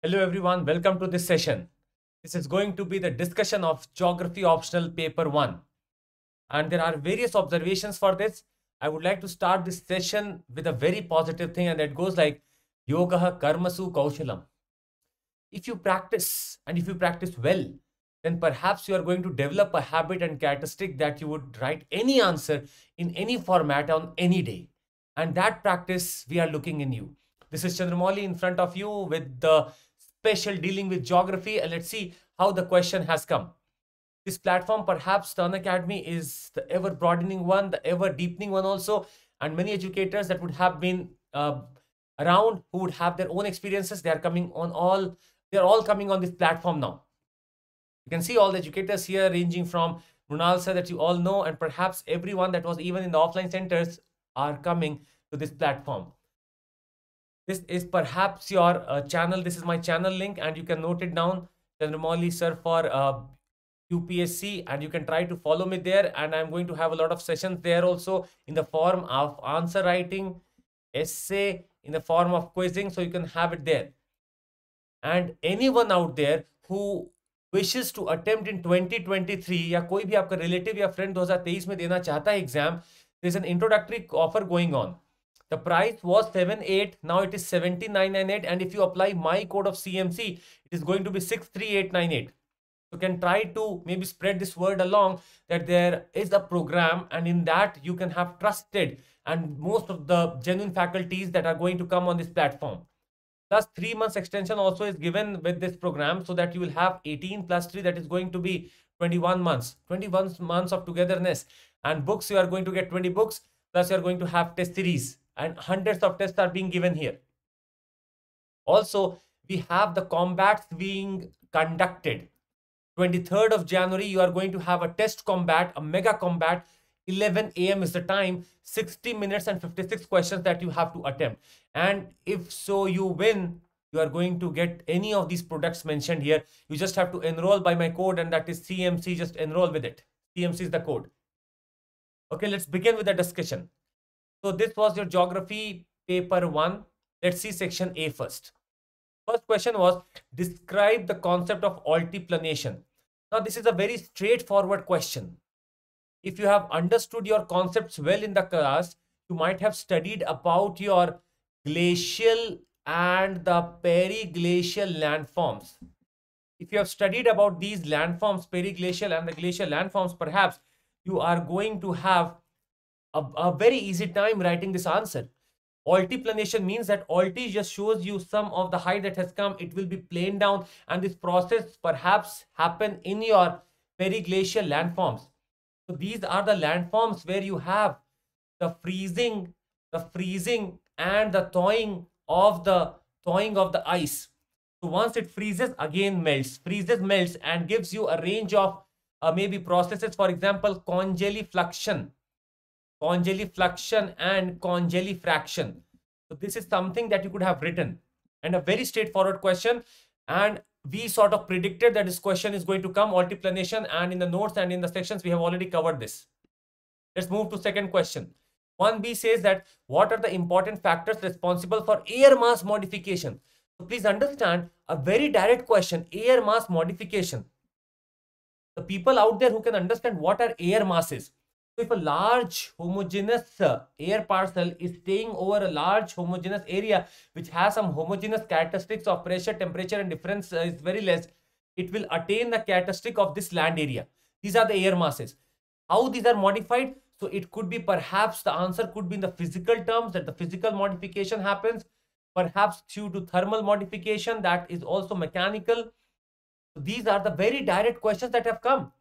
Hello everyone, welcome to this session. This is going to be the discussion of Geography Optional Paper 1. And there are various observations for this. I would like to start this session with a very positive thing and that goes like Yoga Karmasu Kaushalam. If you practice and if you practice well, then perhaps you are going to develop a habit and characteristic that you would write any answer in any format on any day. And that practice we are looking in you. This is Chandramouli in front of you with the special dealing with geography and let's see how the question has come. This platform, perhaps Unacademy is the ever broadening one, the ever deepening one also, and many educators that would have been uh, around who would have their own experiences, they are coming on all, they're all coming on this platform now. You can see all the educators here ranging from Mrunal sir that you all know and perhaps everyone that was even in the offline centers are coming to this platform this is perhaps your uh, channel this is my channel link and you can note it down Chandramouli sir for uh, UPSC and you can try to follow me there and I'm going to have a lot of sessions there also in the form of answer writing essay in the form of quizzing so you can have it there and anyone out there who wishes to attempt in 2023 या कोई भी आपका relative या friend 2023 में देना चाहता है exam there is an introductory offer going on the price was 78 now it is 7998 and if you apply my code of cmc it is going to be 63898 you can try to maybe spread this word along that there is a program and in that you can have trusted and most of the genuine faculties that are going to come on this platform. Plus three months extension also is given with this program so that you will have 18 plus 3 that is going to be 21 months. 21 months of togetherness and books you are going to get 20 books plus you are going to have test series and hundreds of tests are being given here. Also, we have the combats being conducted. 23rd of January, you are going to have a test combat, a mega combat. 11 a.m. is the time, 60 minutes and 56 questions that you have to attempt. And if so, you win, you are going to get any of these products mentioned here. You just have to enroll by my code and that is CMC, just enroll with it. CMC is the code. Okay, let's begin with the discussion. So this was your geography paper one. Let's see section A first. First question was describe the concept of altiplanation. Now this is a very straightforward question. If you have understood your concepts well in the class, you might have studied about your glacial and the periglacial landforms. If you have studied about these landforms, periglacial and the glacial landforms, perhaps you are going to have a, a very easy time writing this answer. Altiplanation means that alti just shows you some of the height that has come. It will be planed down and this process perhaps happen in your periglacial landforms. So these are the landforms where you have the freezing, the freezing and the thawing of the thawing of the ice. So once it freezes, again melts, freezes, melts and gives you a range of uh, maybe processes, for example, congelifluction congelifluction and congelifraction. So this is something that you could have written and a very straightforward question. And we sort of predicted that this question is going to come altiplanation and in the notes and in the sections we have already covered this. Let's move to second question. 1b says that what are the important factors responsible for air mass modification? So please understand a very direct question air mass modification. The people out there who can understand what are air masses if a large homogeneous uh, air parcel is staying over a large homogeneous area which has some homogeneous characteristics of pressure, temperature and difference uh, is very less, it will attain the characteristic of this land area. These are the air masses. How these are modified? So it could be perhaps the answer could be in the physical terms that the physical modification happens, perhaps due to thermal modification that is also mechanical. These are the very direct questions that have come.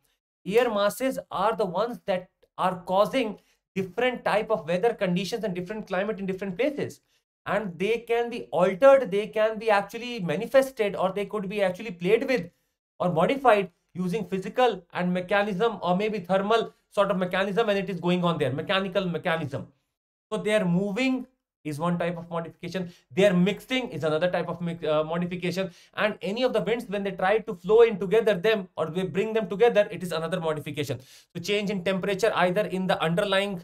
Air masses are the ones that are causing different type of weather conditions and different climate in different places. And they can be altered they can be actually manifested or they could be actually played with or modified using physical and mechanism or maybe thermal sort of mechanism and it is going on there mechanical mechanism. So they are moving is one type of modification. Their mixing is another type of uh, modification. And any of the winds, when they try to flow in together them or they bring them together, it is another modification. So change in temperature either in the underlying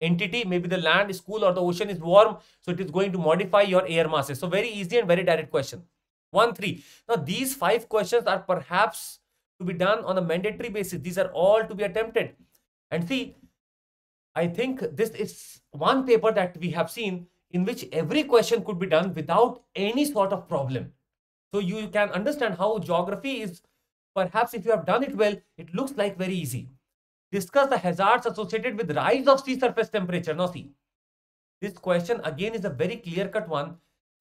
entity, maybe the land is cool or the ocean is warm. So it is going to modify your air masses. So very easy and very direct question. 1 3. Now, these five questions are perhaps to be done on a mandatory basis. These are all to be attempted. And see, I think this is one paper that we have seen in which every question could be done without any sort of problem. So you can understand how geography is, perhaps if you have done it well, it looks like very easy. Discuss the hazards associated with rise of sea surface temperature. Now see, this question again is a very clear-cut one.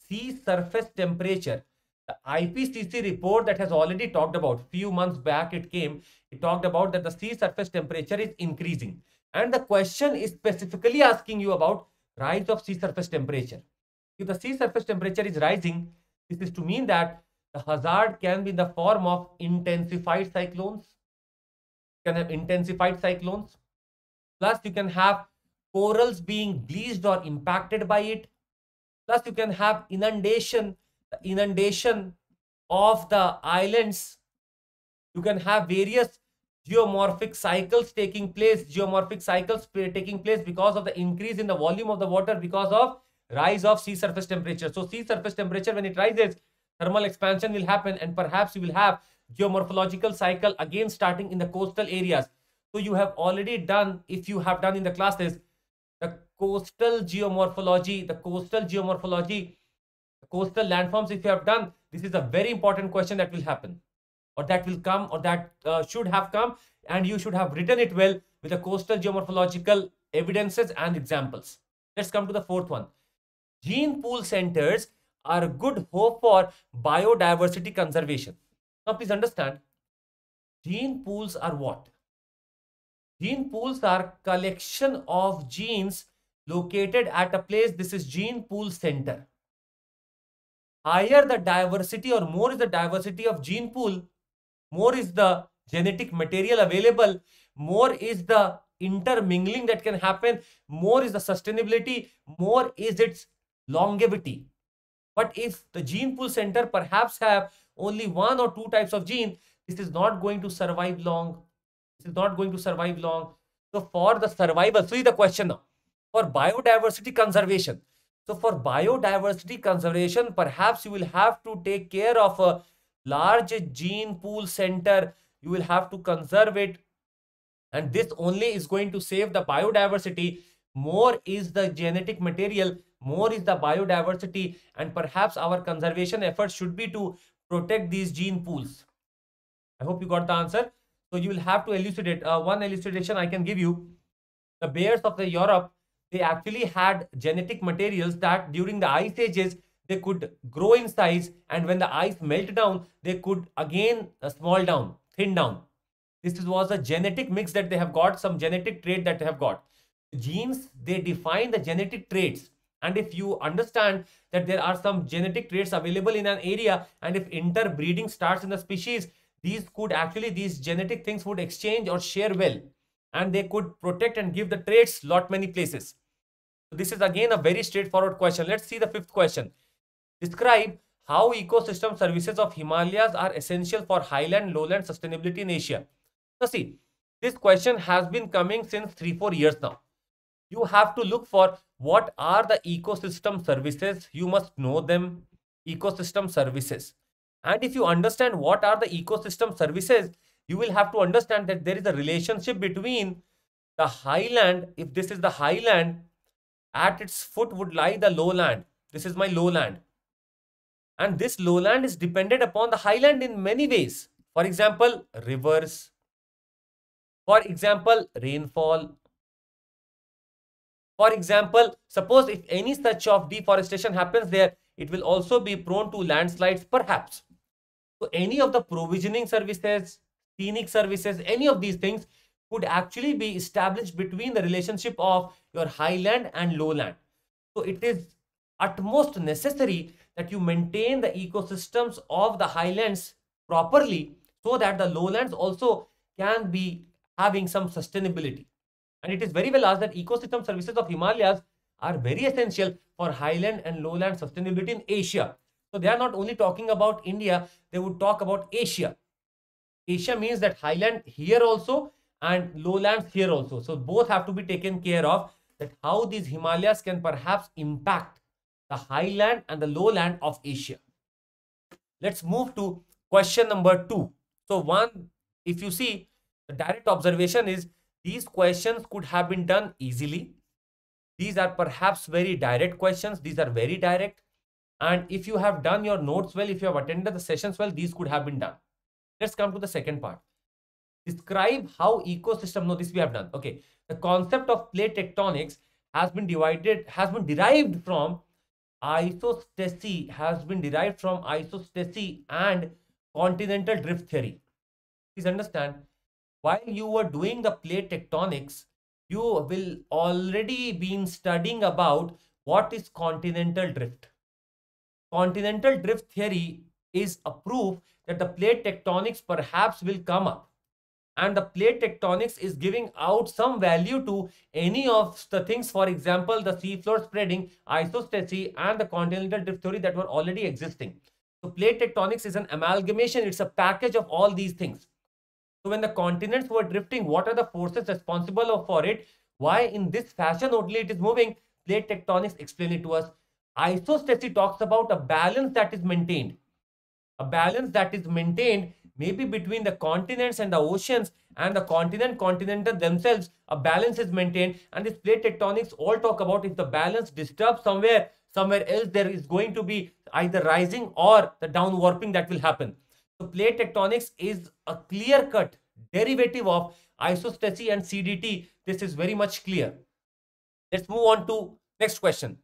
Sea surface temperature. The IPCC report that has already talked about, few months back it came, it talked about that the sea surface temperature is increasing. And the question is specifically asking you about rise of sea surface temperature. If the sea surface temperature is rising, this is to mean that the hazard can be in the form of intensified cyclones, can have intensified cyclones, plus you can have corals being bleached or impacted by it, plus you can have inundation, inundation of the islands, you can have various geomorphic cycles taking place, geomorphic cycles taking place because of the increase in the volume of the water because of rise of sea surface temperature. So sea surface temperature, when it rises, thermal expansion will happen and perhaps you will have geomorphological cycle again starting in the coastal areas. So you have already done, if you have done in the classes, the coastal geomorphology, the coastal geomorphology, the coastal landforms, if you have done, this is a very important question that will happen or that will come or that uh, should have come and you should have written it well with the coastal geomorphological evidences and examples. Let's come to the fourth one. Gene pool centers are a good hope for biodiversity conservation. Now please understand, gene pools are what? Gene pools are collection of genes located at a place. This is gene pool center. Higher the diversity or more is the diversity of gene pool, more is the genetic material available, more is the intermingling that can happen, more is the sustainability, more is its longevity. But if the gene pool center perhaps have only one or two types of gene, this is not going to survive long. This is not going to survive long. So for the survival, see the question now. For biodiversity conservation. So for biodiversity conservation, perhaps you will have to take care of a large gene pool center. You will have to conserve it. And this only is going to save the biodiversity. More is the genetic material more is the biodiversity and perhaps our conservation efforts should be to protect these gene pools. I hope you got the answer. So you will have to elucidate. Uh, one elucidation I can give you. The bears of the Europe, they actually had genetic materials that during the ice ages, they could grow in size and when the ice melt down, they could again uh, small down, thin down. This was a genetic mix that they have got, some genetic trait that they have got. Genes, they define the genetic traits. And if you understand that there are some genetic traits available in an area and if interbreeding starts in the species these could actually these genetic things would exchange or share well. And they could protect and give the traits lot many places. This is again a very straightforward question. Let's see the fifth question describe how ecosystem services of himalayas are essential for highland lowland sustainability in asia. Now see this question has been coming since three four years now. You have to look for what are the ecosystem services. You must know them ecosystem services. And if you understand what are the ecosystem services you will have to understand that there is a relationship between the highland if this is the highland at its foot would lie the lowland. This is my lowland and this lowland is dependent upon the highland in many ways for example rivers for example rainfall for example, suppose if any such of deforestation happens there, it will also be prone to landslides perhaps. So any of the provisioning services, scenic services, any of these things could actually be established between the relationship of your highland and lowland. So it is utmost necessary that you maintain the ecosystems of the highlands properly so that the lowlands also can be having some sustainability. And it is very well asked that ecosystem services of Himalayas are very essential for highland and lowland sustainability in Asia. So they are not only talking about India, they would talk about Asia. Asia means that highland here also and lowlands here also. So both have to be taken care of that how these Himalayas can perhaps impact the highland and the lowland of Asia. let's move to question number two. So one, if you see the direct observation is these questions could have been done easily. These are perhaps very direct questions. These are very direct. And if you have done your notes well, if you have attended the sessions well, these could have been done. Let's come to the second part. Describe how ecosystem, no, this we have done. Okay. The concept of plate tectonics has been divided, has been derived from isostasy, has been derived from isostasy and continental drift theory. Please understand, while you were doing the plate tectonics, you will already been studying about what is continental drift. Continental drift theory is a proof that the plate tectonics perhaps will come up and the plate tectonics is giving out some value to any of the things for example the seafloor spreading isostasy and the continental drift theory that were already existing. So plate tectonics is an amalgamation. It's a package of all these things. So when the continents were drifting what are the forces responsible for it? Why in this fashion only it is moving? Plate tectonics explain it to us. Isostasy talks about a balance that is maintained. A balance that is maintained maybe between the continents and the oceans and the continent continental themselves a balance is maintained. And this plate tectonics all talk about if the balance disturbs somewhere somewhere else there is going to be either rising or the down warping that will happen. So plate tectonics is a clear cut derivative of isostasy and cdt this is very much clear. Let's move on to next question.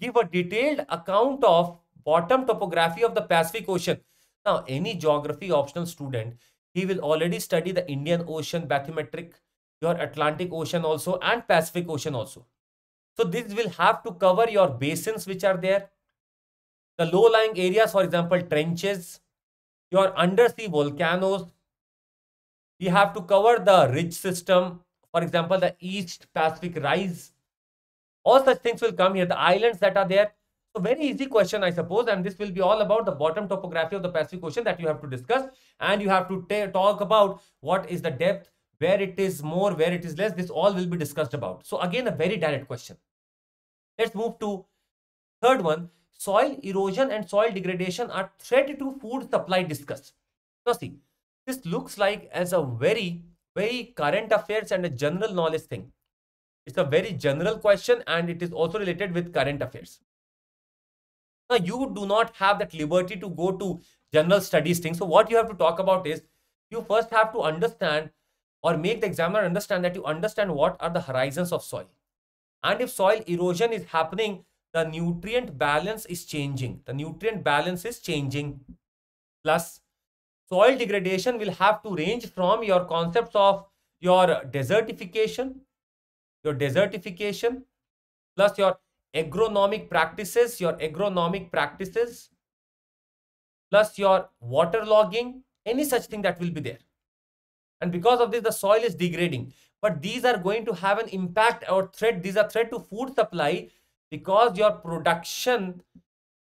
Give a detailed account of bottom topography of the pacific ocean now, any geography optional student, he will already study the Indian Ocean bathymetric, your Atlantic Ocean also and Pacific Ocean also. So this will have to cover your basins which are there, the low-lying areas, for example, trenches, your undersea volcanoes. You have to cover the ridge system, for example, the East Pacific Rise. All such things will come here. The islands that are there, so very easy question, I suppose, and this will be all about the bottom topography of the Pacific Ocean that you have to discuss, and you have to talk about what is the depth, where it is more, where it is less. This all will be discussed about. So again, a very direct question. Let's move to third one. Soil erosion and soil degradation are threat to food supply discussed. Now see, this looks like as a very, very current affairs and a general knowledge thing. It's a very general question and it is also related with current affairs. Now, you do not have that liberty to go to general studies thing. So what you have to talk about is you first have to understand or make the examiner understand that you understand what are the horizons of soil. And if soil erosion is happening, the nutrient balance is changing. The nutrient balance is changing. Plus, soil degradation will have to range from your concepts of your desertification, your desertification, plus your agronomic practices, your agronomic practices, plus your water logging, any such thing that will be there. And because of this, the soil is degrading. But these are going to have an impact or threat. These are threat to food supply because your production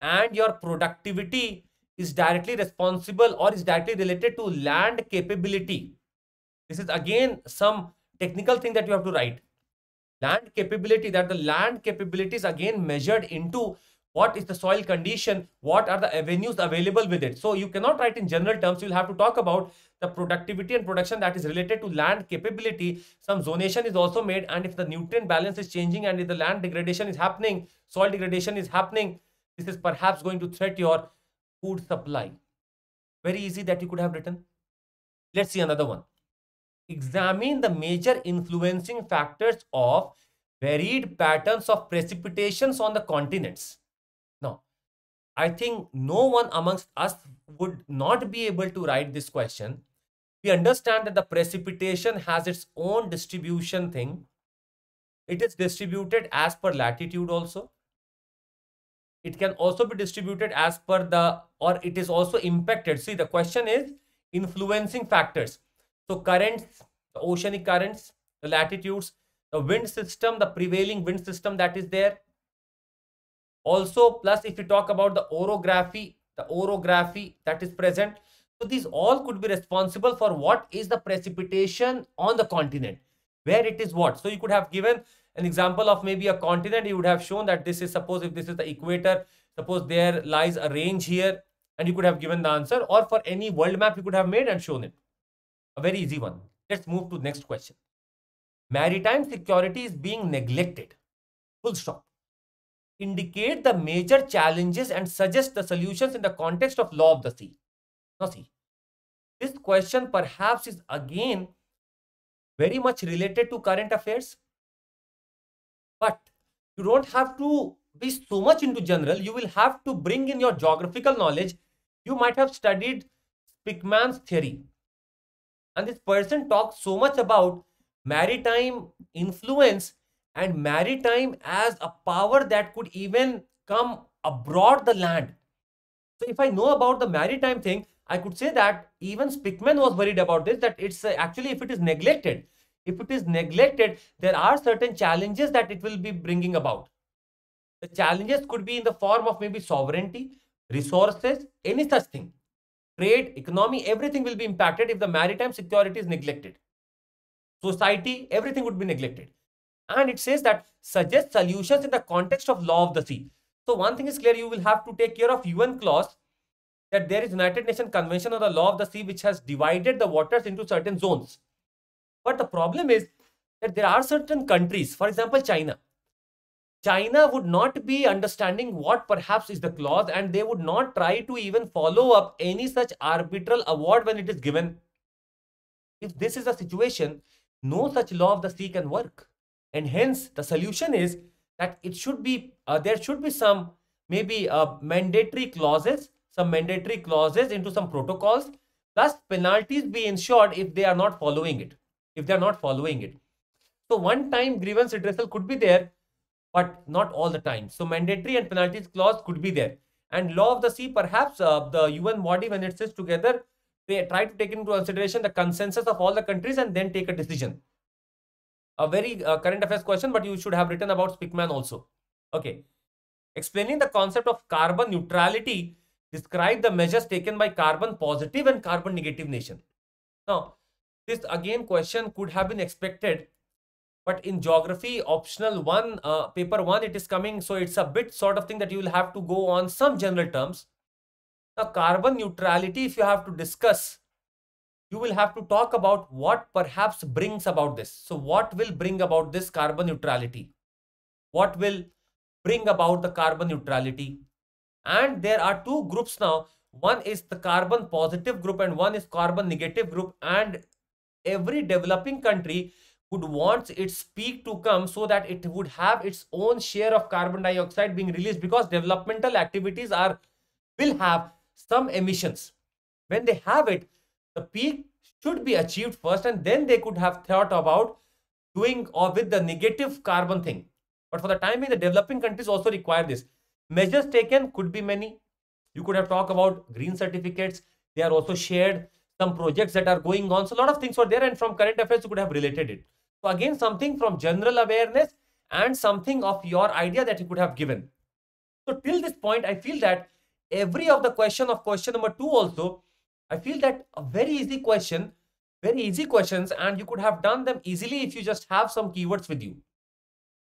and your productivity is directly responsible or is directly related to land capability. This is again some technical thing that you have to write land capability that the land capability is again measured into what is the soil condition what are the avenues available with it. So you cannot write in general terms you'll have to talk about the productivity and production that is related to land capability. Some zonation is also made and if the nutrient balance is changing and if the land degradation is happening soil degradation is happening this is perhaps going to threat your food supply. Very easy that you could have written. Let's see another one examine the major influencing factors of varied patterns of precipitations on the continents. Now, I think no one amongst us would not be able to write this question. We understand that the precipitation has its own distribution thing. It is distributed as per latitude also. It can also be distributed as per the, or it is also impacted. See, the question is influencing factors. So currents, the oceanic currents, the latitudes, the wind system, the prevailing wind system that is there. Also, plus if you talk about the orography, the orography that is present. So these all could be responsible for what is the precipitation on the continent, where it is what. So you could have given an example of maybe a continent. You would have shown that this is suppose if this is the equator, suppose there lies a range here and you could have given the answer or for any world map you could have made and shown it. A very easy one. Let's move to the next question. Maritime security is being neglected. Full stop. Indicate the major challenges and suggest the solutions in the context of law of the sea. Now see, this question perhaps is again very much related to current affairs. But you don't have to be so much into general. You will have to bring in your geographical knowledge. You might have studied Spykman's theory. And this person talks so much about maritime influence and maritime as a power that could even come abroad the land. So if I know about the maritime thing, I could say that even Spykman was worried about this, that it's uh, actually if it is neglected, if it is neglected, there are certain challenges that it will be bringing about. The challenges could be in the form of maybe sovereignty, resources, any such thing. Trade, economy, everything will be impacted if the maritime security is neglected. Society, everything would be neglected. And it says that suggest solutions in the context of law of the sea. So one thing is clear, you will have to take care of UNCLOS that there is United Nations Convention on the Law of the Sea which has divided the waters into certain zones. But the problem is that there are certain countries, for example, China. China would not be understanding what perhaps is the clause and they would not try to even follow up any such arbitral award when it is given. If this is the situation, no such law of the sea can work. And hence the solution is that it should be, uh, there should be some maybe uh, mandatory clauses some mandatory clauses into some protocols plus penalties be ensured if they are not following it if they are not following it so one time grievance redressal could be there but not all the time. So mandatory and penalties clause could be there. And law of the sea perhaps uh, the un body when it sits together they try to take into consideration the consensus of all the countries and then take a decision. A very uh, current affairs question but you should have written about Spykman also. Okay. Explaining the concept of carbon neutrality describe the measures taken by carbon positive and carbon negative nation. Now, this again question could have been expected, but in geography optional one, uh, paper one, it is coming. So it's a bit sort of thing that you will have to go on some general terms. Now, carbon neutrality, if you have to discuss, you will have to talk about what perhaps brings about this. So what will bring about this carbon neutrality? What will bring about the carbon neutrality? and there are two groups now one is the carbon positive group and one is carbon negative group and every developing country would want its peak to come so that it would have its own share of carbon dioxide being released because developmental activities are will have some emissions when they have it the peak should be achieved first and then they could have thought about doing or with the negative carbon thing but for the time being the developing countries also require this Measures taken could be many. You could have talked about green certificates. They are also shared. Some projects that are going on. So a lot of things were there and from current affairs you could have related it. So again, something from general awareness and something of your idea that you could have given. So till this point, I feel that every of the question of question number two also, I feel that a very easy question, very easy questions and you could have done them easily if you just have some keywords with you.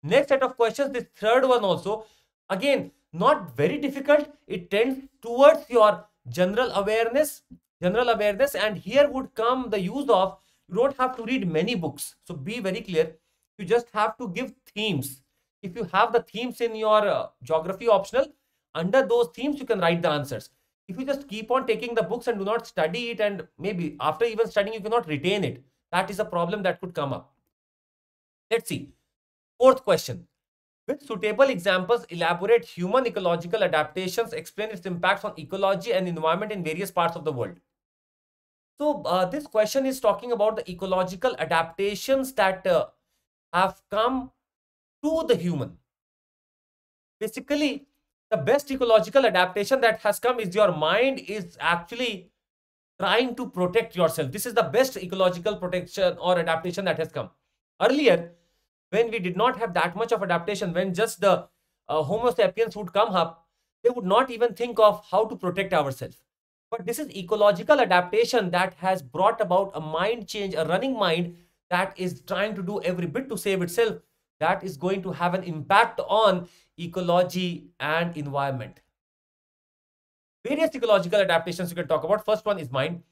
Next set of questions, this third one also, again, not very difficult it tends towards your general awareness general awareness and here would come the use of you don't have to read many books. So be very clear. You just have to give themes. If you have the themes in your uh, geography optional under those themes you can write the answers. If you just keep on taking the books and do not study it and maybe after even studying you cannot retain it. That is a problem that could come up. Let's see. Fourth question. With suitable examples, elaborate human ecological adaptations, explain its impacts on ecology and environment in various parts of the world. So uh, this question is talking about the ecological adaptations that uh, have come to the human. Basically, the best ecological adaptation that has come is your mind is actually trying to protect yourself. This is the best ecological protection or adaptation that has come. Earlier, when we did not have that much of adaptation, when just the uh, Homo sapiens would come up, they would not even think of how to protect ourselves. But this is ecological adaptation that has brought about a mind change, a running mind that is trying to do every bit to save itself. That is going to have an impact on ecology and environment. various ecological adaptations you can talk about. First one is mind.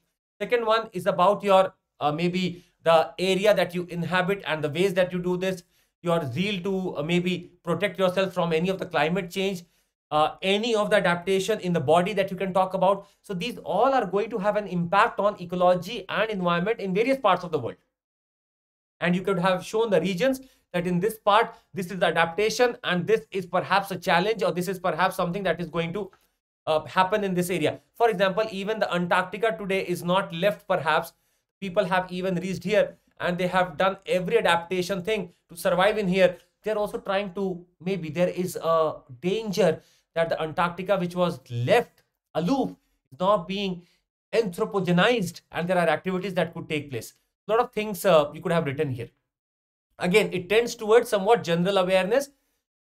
Second one is about your uh, maybe the area that you inhabit and the ways that you do this, your zeal to uh, maybe protect yourself from any of the climate change, uh, any of the adaptation in the body that you can talk about. So these all are going to have an impact on ecology and environment in various parts of the world. And you could have shown the regions that in this part, this is the adaptation and this is perhaps a challenge or this is perhaps something that is going to uh, happen in this area. For example, even the Antarctica today is not left perhaps. People have even reached here and they have done every adaptation thing to survive in here. They're also trying to, maybe there is a danger that the Antarctica, which was left aloof, is now being anthropogenized and there are activities that could take place. A lot of things uh, you could have written here. Again, it tends towards somewhat general awareness,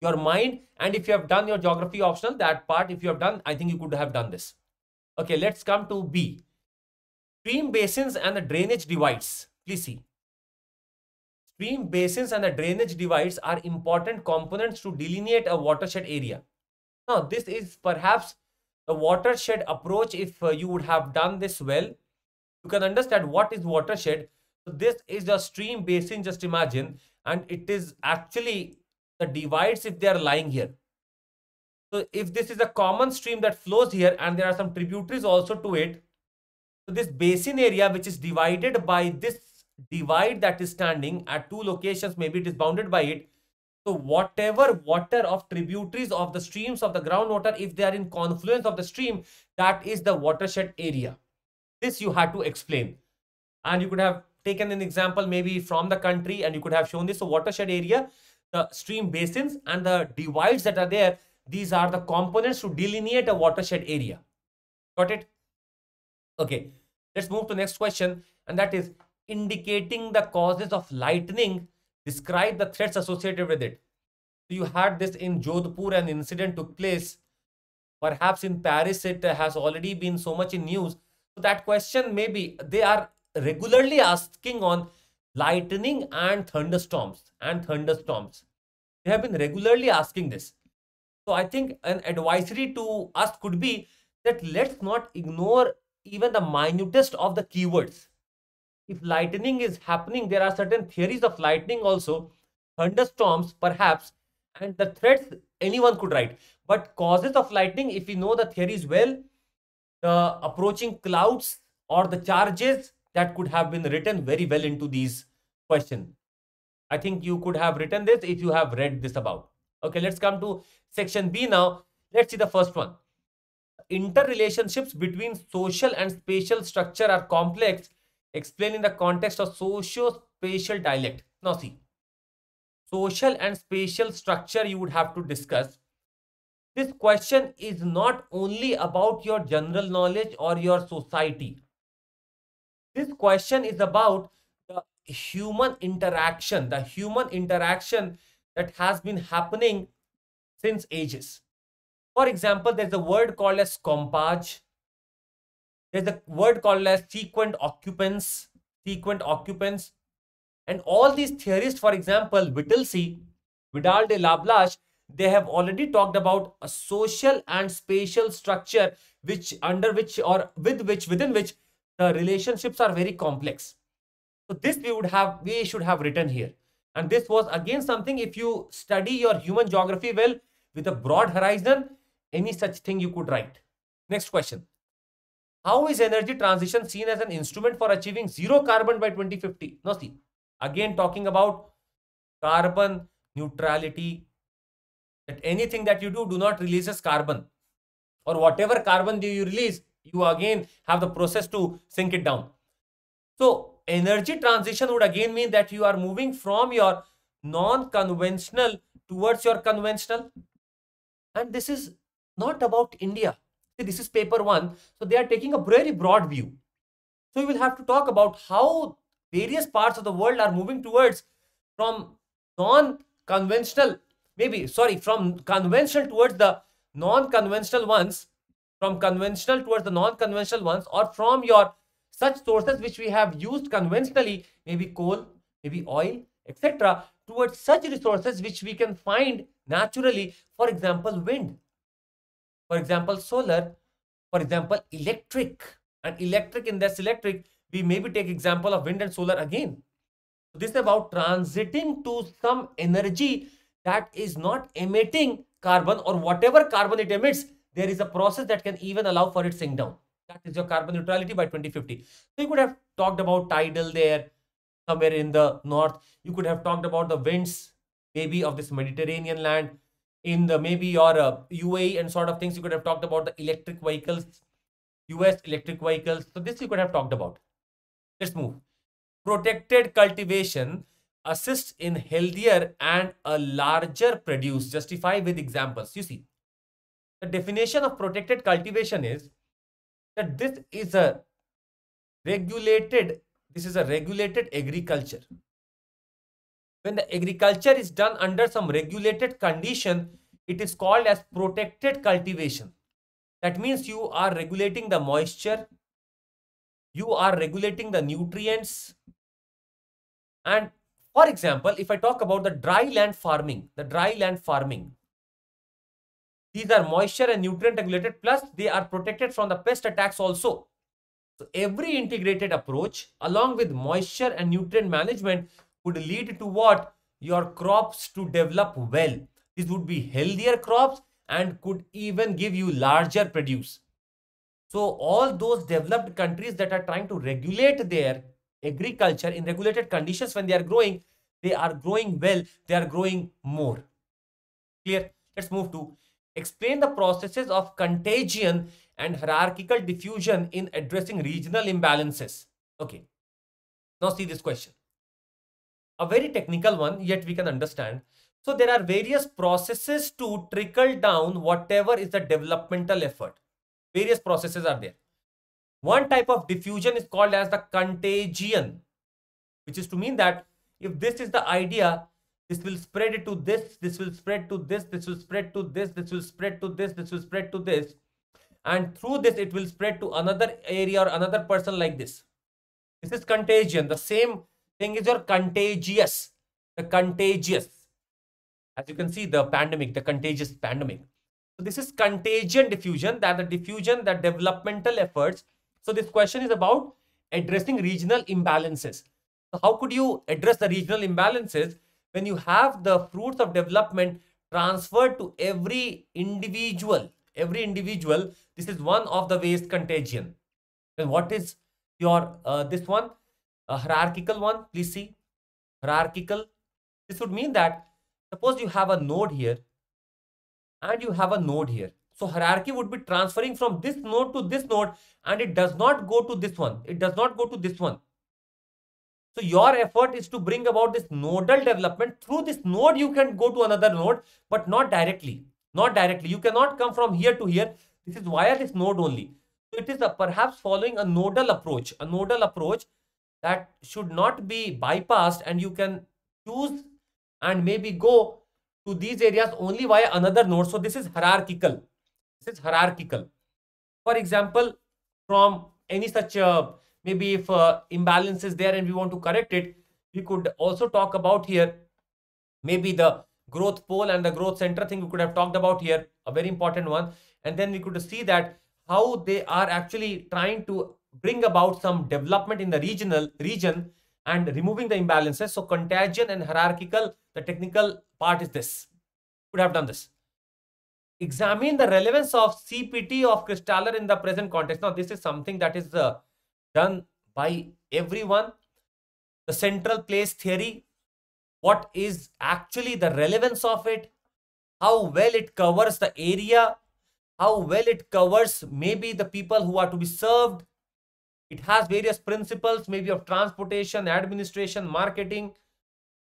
your mind, and if you have done your geography optional, that part, if you have done, I think you could have done this. Okay, let's come to B. Stream basins and the drainage divides. Please see. Stream basins and the drainage divides are important components to delineate a watershed area. Now, this is perhaps the watershed approach. If uh, you would have done this well, you can understand what is watershed. So this is the stream basin, just imagine, and it is actually the divides if they are lying here. So if this is a common stream that flows here and there are some tributaries also to it, so this basin area which is divided by this divide that is standing at two locations, maybe it is bounded by it, so whatever water of tributaries of the streams of the groundwater, if they are in confluence of the stream, that is the watershed area. This you had to explain. And you could have taken an example maybe from the country and you could have shown this. So watershed area, the stream basins and the divides that are there, these are the components to delineate a watershed area. Got it? Okay, let's move to next question. And that is indicating the causes of lightning describe the threats associated with it. You had this in Jodhpur, an incident took place. Perhaps in Paris, it has already been so much in news. So that question maybe they are regularly asking on lightning and thunderstorms and thunderstorms. They have been regularly asking this. So I think an advisory to us could be that let's not ignore even the minutest of the keywords if lightning is happening, there are certain theories of lightning also, thunderstorms perhaps, and the threats anyone could write. But causes of lightning, if we know the theories well, the approaching clouds or the charges that could have been written very well into these questions. I think you could have written this if you have read this about. Okay, let's come to section B now. Let's see the first one. Interrelationships between social and spatial structure are complex explain in the context of socio-spatial dialect. Now see, social and spatial structure you would have to discuss. This question is not only about your general knowledge or your society. This question is about the human interaction, the human interaction that has been happening since ages. For example, there's a word called as compage there's a word called as sequent occupance, sequent occupance. And all these theorists, for example, Whittlesey, Vidal de Lablache, they have already talked about a social and spatial structure which under which or with which within which the relationships are very complex. So this we would have we should have written here. And this was again something if you study your human geography well with a broad horizon, any such thing you could write. Next question. How is energy transition seen as an instrument for achieving zero carbon by 2050? Now see, again talking about carbon neutrality, that anything that you do, do not releases carbon or whatever carbon do you release, you again have the process to sink it down. So energy transition would again mean that you are moving from your non-conventional towards your conventional. And this is not about India. See, this is paper one. So they are taking a very broad view. So we will have to talk about how various parts of the world are moving towards from non-conventional, maybe, sorry, from conventional towards the non-conventional ones, from conventional towards the non-conventional ones, or from your such sources which we have used conventionally, maybe coal, maybe oil, etc., towards such resources which we can find naturally, for example, wind. For example, solar, For example, electric and electric in this electric, we maybe take example of wind and solar again. So This is about transiting to some energy that is not emitting carbon or whatever carbon it emits, there is a process that can even allow for it sink down. That is your carbon neutrality by 2050. So you could have talked about tidal there, somewhere in the north. You could have talked about the winds, maybe of this Mediterranean land, in the maybe your uh, UAE and sort of things. You could have talked about the electric vehicles, US electric vehicles. So this you could have talked about. Let's move. Protected cultivation assists in healthier and a larger produce. Justify with examples. You see, the definition of protected cultivation is that this is a regulated, this is a regulated agriculture. When the agriculture is done under some regulated condition, it is called as protected cultivation. That means you are regulating the moisture, you are regulating the nutrients, and for example, if I talk about the dry land farming, the dry land farming, these are moisture and nutrient regulated, plus they are protected from the pest attacks also. So every integrated approach along with moisture and nutrient management would lead to what? Your crops to develop well. These would be healthier crops and could even give you larger produce. So all those developed countries that are trying to regulate their agriculture in regulated conditions when they are growing, they are growing well, they are growing more. Clear? Let's move to explain the processes of contagion and hierarchical diffusion in addressing regional imbalances. Okay. Now see this question. A very technical one, yet we can understand. So there are various processes to trickle down whatever is the developmental effort. Various processes are there. One type of diffusion is called as the contagion, which is to mean that if this is the idea, this will spread it to this, this will spread to this, this will spread to this, this will spread to this, this will spread to this. And through this, it will spread to another area or another person like this. This is contagion. The same thing is your contagious. The contagious. As you can see, the pandemic, the contagious pandemic. So this is contagion diffusion, that the diffusion, that developmental efforts so this question is about addressing regional imbalances. So how could you address the regional imbalances when you have the fruits of development transferred to every individual? Every individual, this is one of the ways contagion. And what is your, uh, this one, a hierarchical one, please see, hierarchical. This would mean that suppose you have a node here and you have a node here so hierarchy would be transferring from this node to this node and it does not go to this one. It does not go to this one. So your effort is to bring about this nodal development. Through this node, you can go to another node, but not directly. Not directly. You cannot come from here to here. This is via this node only. So it is a, perhaps following a nodal approach. A nodal approach that should not be bypassed and you can choose and maybe go to these areas only via another node. So this is hierarchical. This is hierarchical. For example, from any such, uh, maybe if uh, imbalance is there and we want to correct it, we could also talk about here, maybe the growth pole and the growth center thing we could have talked about here, a very important one. And then we could see that how they are actually trying to bring about some development in the regional region and removing the imbalances. So contagion and hierarchical, the technical part is this. Could have done this examine the relevance of CPT of Christaller in the present context. Now, this is something that is uh, done by everyone. The central place theory, what is actually the relevance of it, how well it covers the area, how well it covers maybe the people who are to be served. It has various principles, maybe of transportation, administration, marketing.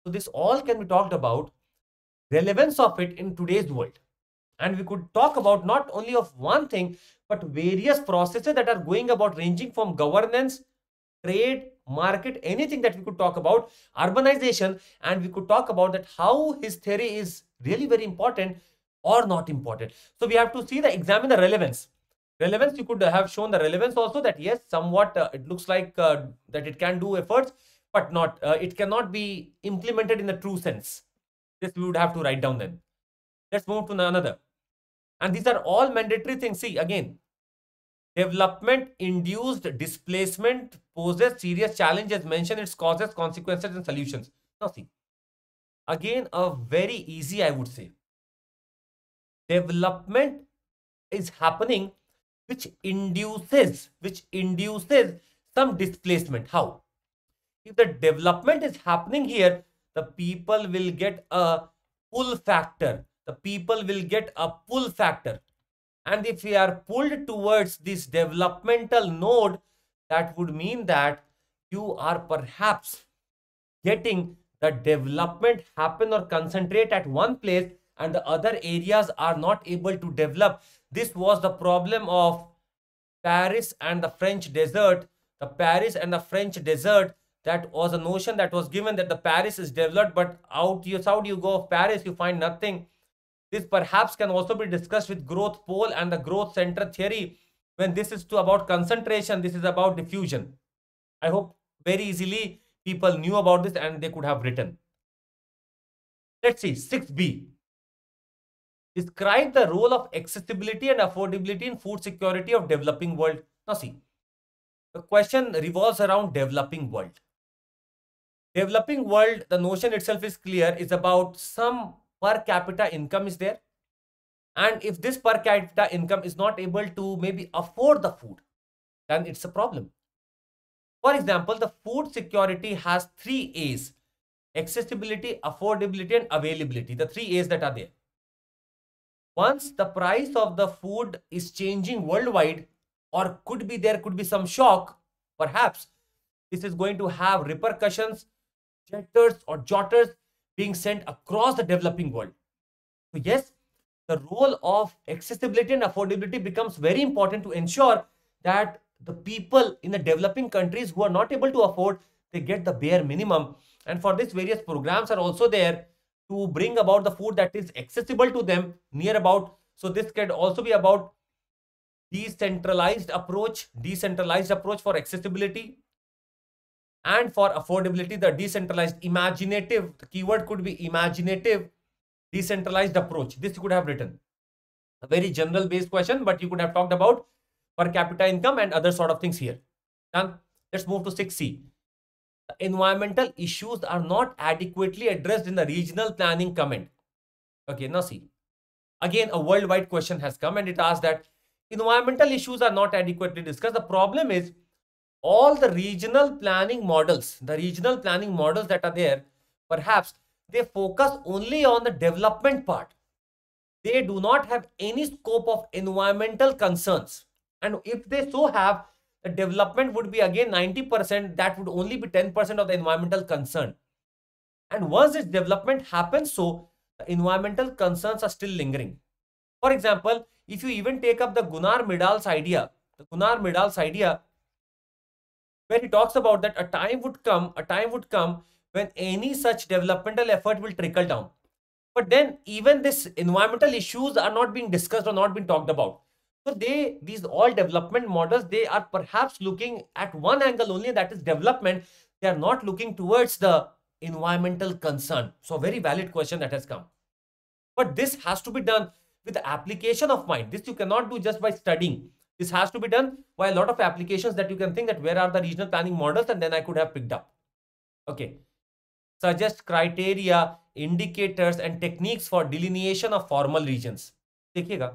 So this all can be talked about. Relevance of it in today's world and we could talk about not only of one thing but various processes that are going about ranging from governance trade market anything that we could talk about urbanization and we could talk about that how his theory is really very important or not important so we have to see the examine the relevance relevance you could have shown the relevance also that yes somewhat uh, it looks like uh, that it can do efforts but not uh, it cannot be implemented in the true sense. This we would have to write down then. Let's move to another. And these are all mandatory things. See, again, development induced displacement poses serious challenges mention its causes consequences and solutions. Now see again a very easy i would say. Development is happening which induces which induces some displacement. How? If the development is happening here the people will get a pull factor. The people will get a pull factor. And if we are pulled towards this developmental node that would mean that you are perhaps getting the development happen or concentrate at one place and the other areas are not able to develop this was the problem of paris and the french desert the paris and the french desert that was a notion that was given that the paris is developed but out you south you go of paris you find nothing this perhaps can also be discussed with growth pole and the growth center theory when this is to about concentration, this is about diffusion. I hope very easily people knew about this and they could have written. Let's see, 6b. Describe the role of accessibility and affordability in food security of developing world. Now see, the question revolves around developing world. Developing world, the notion itself is clear, is about some per capita income is there and if this per capita income is not able to maybe afford the food then it's a problem for example the food security has three a's accessibility affordability and availability the three a's that are there once the price of the food is changing worldwide or could be there could be some shock perhaps this is going to have repercussions jitters or jotters being sent across the developing world. So yes, the role of accessibility and affordability becomes very important to ensure that the people in the developing countries who are not able to afford, they get the bare minimum. And for this, various programs are also there to bring about the food that is accessible to them near about. So this can also be about decentralized approach, decentralized approach for accessibility, and for affordability. The decentralized imaginative the keyword could be imaginative decentralized approach. This you could have written. A very general based question but you could have talked about per capita income and other sort of things here. Now let's move to 6c the environmental issues are not adequately addressed in the regional planning comment okay now see again a worldwide question has come and it asks that environmental issues are not adequately discussed the problem is all the regional planning models, the regional planning models that are there, perhaps they focus only on the development part. They do not have any scope of environmental concerns. And if they so have, the development would be again 90%, that would only be 10% of the environmental concern. And once this development happens, so the environmental concerns are still lingering. For example, if you even take up the Gunnar Myrdal's idea, the Gunnar Myrdal's idea where he talks about that a time would come, a time would come when any such developmental effort will trickle down. But then even this environmental issues are not being discussed or not being talked about. So they, these all development models, they are perhaps looking at one angle only, that is development. They are not looking towards the environmental concern. So very valid question that has come. But this has to be done with the application of mind. This you cannot do just by studying. This has to be done by a lot of applications that you can think that where are the regional planning models and then I could have picked up. Okay. Suggest criteria, indicators and techniques for delineation of formal regions. देखिएगा.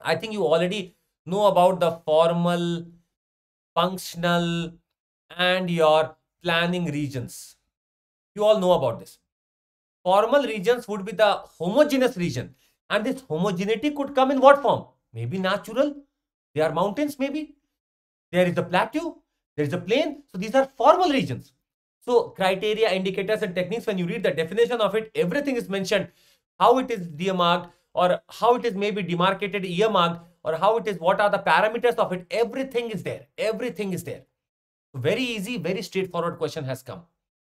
I think you already know about the formal, functional and your planning regions. You all know about this. Formal regions would be the homogeneous region. And this homogeneity could come in what form? Maybe natural, There are mountains maybe. There is a plateau. There is a plain. So these are formal regions. So criteria, indicators and techniques, when you read the definition of it, everything is mentioned. How it is demarked or how it is maybe demarcated, earmarked or how it is, what are the parameters of it. Everything is there. Everything is there. Very easy, very straightforward question has come.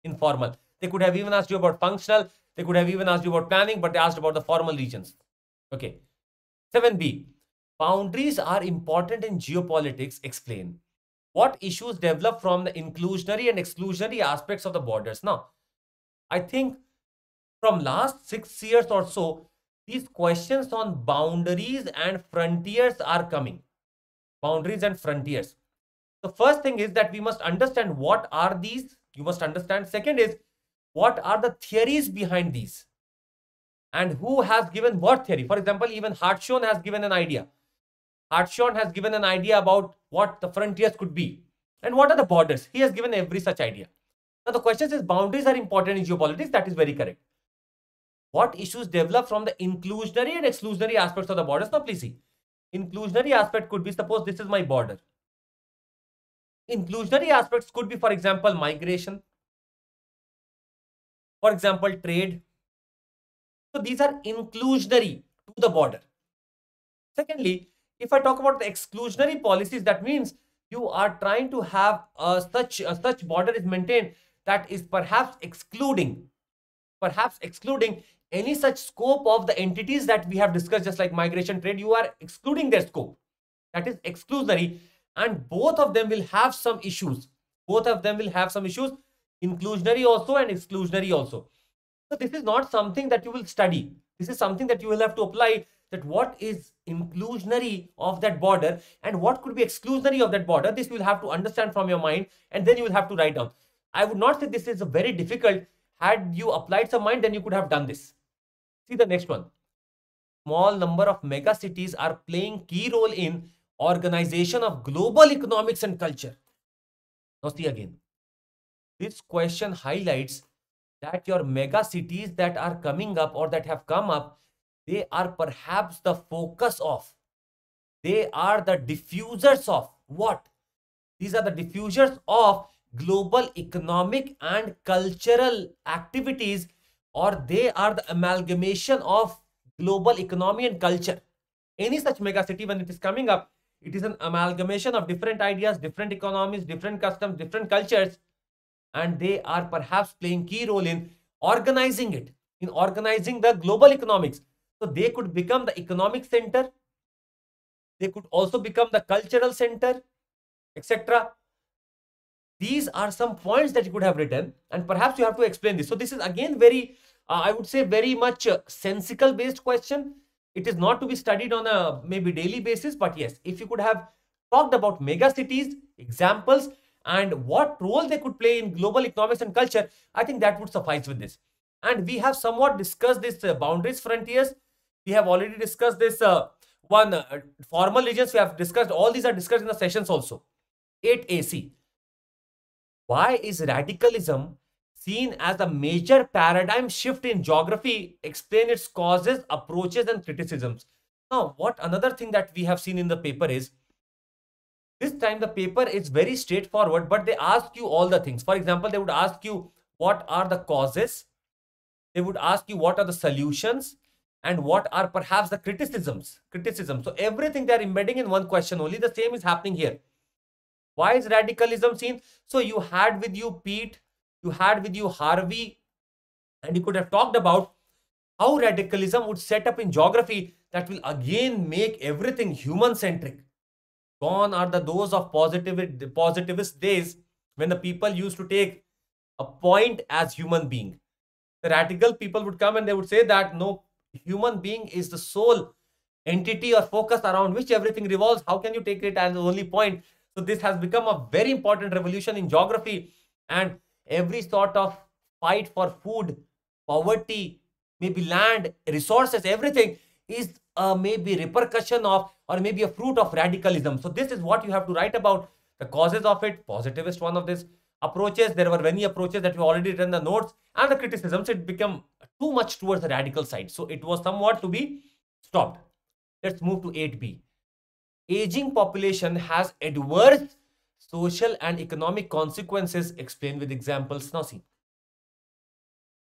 Informal. They could have even asked you about functional. They could have even asked you about planning, but they asked about the formal regions. Okay. 7b. Boundaries are important in geopolitics. Explain. What issues develop from the inclusionary and exclusionary aspects of the borders? Now, I think from last six years or so, these questions on boundaries and frontiers are coming. boundaries and frontiers. The first thing is that we must understand what are these. You must understand. Second is what are the theories behind these and who has given what theory. For example, even Hartshorne has given an idea. Hartshorne has given an idea about what the frontiers could be and what are the borders. He has given every such idea. Now the question is boundaries are important in geopolitics. That is very correct. What issues develop from the inclusionary and exclusionary aspects of the borders? Now please see. Inclusionary aspect could be, suppose this is my border. Inclusionary aspects could be, for example, migration. For example, trade. So these are inclusionary to the border. Secondly, if I talk about the exclusionary policies, that means you are trying to have a such a such border is maintained that is perhaps excluding, perhaps excluding any such scope of the entities that we have discussed, just like migration trade, you are excluding their scope. That is exclusionary, and both of them will have some issues. Both of them will have some issues, inclusionary also and exclusionary also. So this is not something that you will study. This is something that you will have to apply that what is inclusionary of that border and what could be exclusionary of that border. This you will have to understand from your mind and then you will have to write down. I would not say this is a very difficult. Had you applied some mind, then you could have done this. See the next one. Small number of mega cities are playing key role in organization of global economics and culture. Now see again. This question highlights that your mega cities that are coming up or that have come up they are perhaps the focus of. They are the diffusers of what? These are the diffusers of global economic and cultural activities or they are the amalgamation of global economy and culture. Any such mega city when it is coming up, it is an amalgamation of different ideas, different economies, different customs, different cultures and they are perhaps playing key role in organizing it, in organizing the global economics. So they could become the economic center. They could also become the cultural center, etc. These are some points that you could have written and perhaps you have to explain this. So this is again very, uh, I would say very much uh, sensical based question. It is not to be studied on a maybe daily basis, but yes, if you could have talked about mega cities, examples, and what role they could play in global economics and culture, I think that would suffice with this. And we have somewhat discussed this uh, boundaries frontiers we have already discussed this uh, one uh, formal regions. We have discussed all these are discussed in the sessions also. 8AC. Why is radicalism seen as a major paradigm shift in geography? Explain its causes, approaches, and criticisms. Now, what another thing that we have seen in the paper is this time the paper is very straightforward, but they ask you all the things. For example, they would ask you what are the causes, they would ask you what are the solutions, and what are perhaps the criticisms criticism so everything they're embedding in one question only the same is happening here why is radicalism seen so you had with you Peet you had with you harvey and you could have talked about how radicalism would set up in geography that will again make everything human centric gone are the those of positive positivist days when the people used to take a point as human being the radical people would come and they would say that no human being is the sole entity or focus around which everything revolves. How can you take it as the only point? So this has become a very important revolution in geography and every sort of fight for food, poverty, maybe land, resources, everything is a maybe repercussion of or maybe a fruit of radicalism. So this is what you have to write about the causes of it, positivist one of this approaches. There were many approaches that we already written the notes and the criticisms. It become too much towards the radical side. So it was somewhat to be stopped. Let's move to 8b. Aging population has adverse social and economic consequences explained with examples. Now see,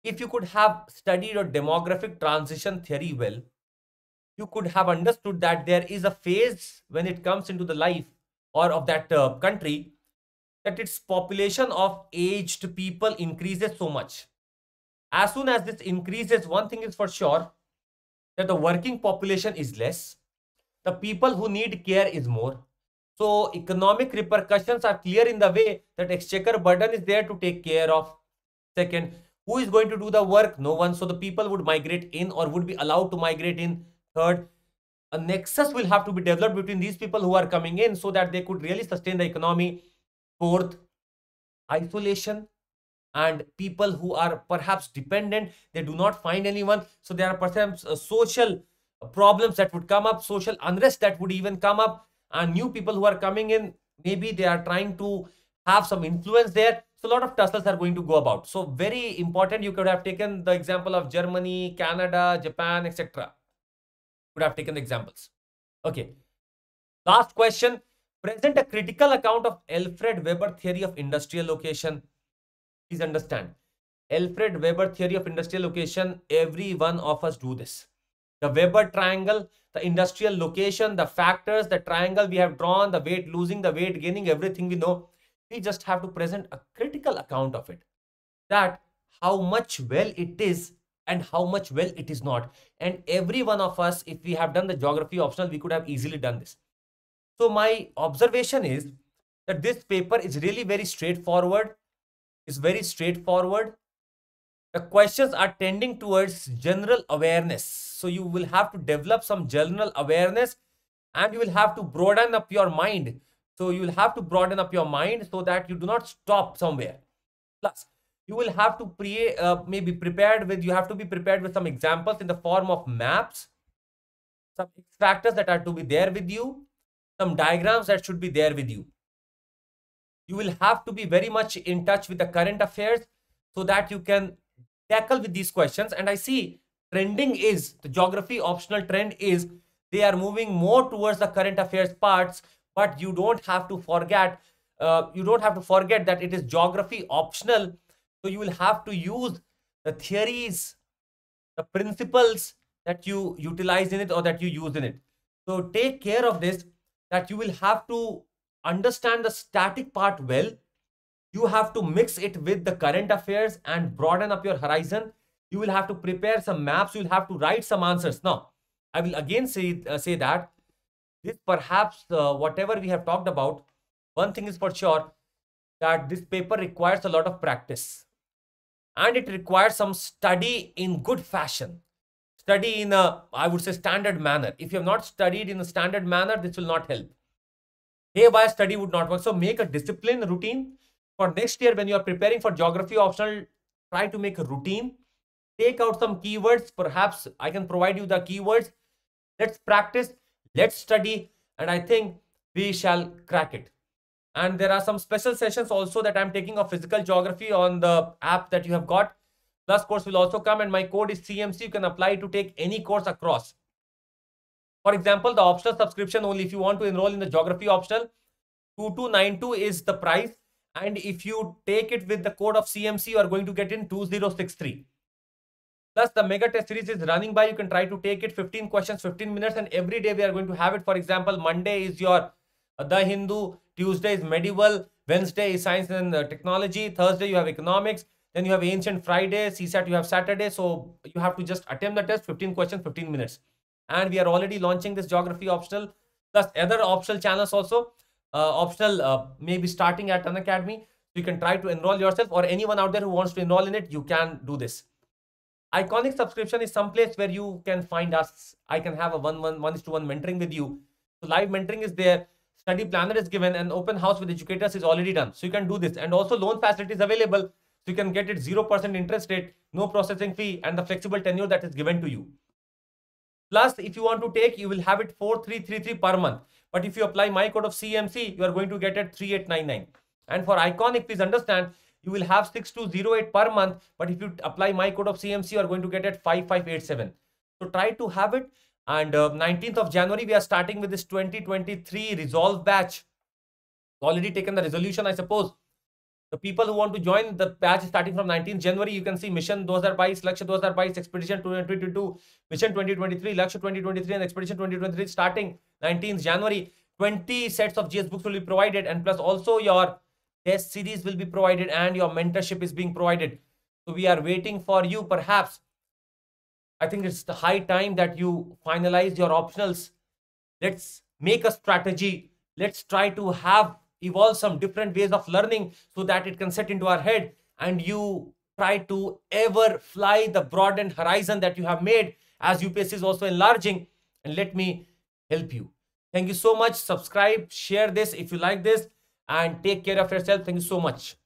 if you could have studied your demographic transition theory well, you could have understood that there is a phase when it comes into the life or of that uh, country that its population of aged people increases so much as soon as this increases, one thing is for sure that the working population is less. The people who need care is more. So economic repercussions are clear in the way that exchequer burden is there to take care of. Second, who is going to do the work? No one. So the people would migrate in or would be allowed to migrate in. Third, a nexus will have to be developed between these people who are coming in so that they could really sustain the economy. Fourth, isolation and people who are perhaps dependent, they do not find anyone. So there are perhaps uh, social Uh, problems that would come up, social unrest that would even come up and new people who are coming in, maybe they are trying to have some influence there. So a lot of tussles are going to go about. So very important, you could have taken the example of Germany, Canada, Japan, etc Could have taken the examples. Okay. Last question. Present a critical account of Alfred Weber theory of industrial location. Please understand. Alfred Weber theory of industrial location, every one of us do this. The Weber triangle, the industrial location, the factors, the triangle we have drawn, the weight losing, the weight gaining, everything we know. We just have to present a critical account of it. That how much well it is and how much well it is not. And every one of us, if we have done the geography optional, we could have easily done this. So my observation is that this paper is really very straightforward. It's very straightforward. The questions are tending towards general awareness. So you will have to develop some general awareness and you will have to broaden up your mind. So you will have to broaden up your mind so that you do not stop somewhere. Plus, you will have to pre uh, maybe prepared with you have to be prepared with some examples in the form of maps some factors that are to be there with you some diagrams that should be there with you you will have to be very much in touch with the current affairs so that you can tackle with these questions and i see trending is the geography optional trend is they are moving more towards the current affairs parts but you don't have to forget uh, you don't have to forget that it is geography optional so you will have to use the theories, the principles that you utilize in it or that you use in it. So take care of this that you will have to understand the static part well. You have to mix it with the current affairs and broaden up your horizon. You will have to prepare some maps. You will have to write some answers. Now, I will again say, uh, say that this perhaps uh, whatever we have talked about, one thing is for sure that this paper requires a lot of practice and it requires some study in good fashion study in a i would say standard manner if you have not studied in a standard manner this will not help haywire study would not work so make a discipline routine for next year when you are preparing for geography optional try to make a routine. Take out some keywords. Perhaps i can provide you the keywords. Let's practice. Let's study. And i think we shall crack it. And there are some special sessions also that i'm taking of physical geography on the app that you have got. Plus course will also come and my code is cmc you can apply to take any course across. For example the optional subscription only. If you want to enroll in the geography optional 2292 is the price and if you take it with the code of cmc you are going to get in 2063 plus the mega test series is running by you can try to take it 15 questions 15 minutes and every day we are going to have it for example monday is your uh, the Hindu, Tuesday is medieval, Wednesday is science and uh, technology, Thursday you have economics, then you have ancient Friday, CSAT you have Saturday. So you have to just attempt the test, 15 questions, 15 minutes. And we are already launching this geography optional, plus other optional channels also. Uh, optional uh, maybe starting at Unacademy. So you can try to enroll yourself or anyone out there who wants to enroll in it, you can do this. Iconic subscription is some place where you can find us. I can have a one one one is to one mentoring with you. So live mentoring is there study planner is given and open house with educators is already done. So you can do this and also loan facilities available. So you can get it 0% interest rate, no processing fee and the flexible tenure that is given to you. Plus, if you want to take, you will have it 4333 per month. But if you apply my code of CMC, you are going to get it 3899. And for Iconic, please understand, you will have 6208 per month. But if you apply my code of CMC, you are going to get it 5587. So try to have it and uh, 19th of January, we are starting with this 2023 Resolve batch. Already taken the resolution, I suppose. The people who want to join the batch starting from 19th January, you can see Mission 2022, Lakshya 2022, Expedition 2022, Mission 2023, Lakshya 2023 and Expedition 2023 starting 19th January. 20 sets of GS books will be provided and plus also your test series will be provided and your mentorship is being provided. So we are waiting for you perhaps I think it's the high time that you finalize your optionals. Let's make a strategy. Let's try to have evolve some different ways of learning so that it can set into our head and you try to ever fly the broadened horizon that you have made as UPSC is also enlarging. And let me help you. Thank you so much. Subscribe, share this if you like this, and take care of yourself. Thank you so much.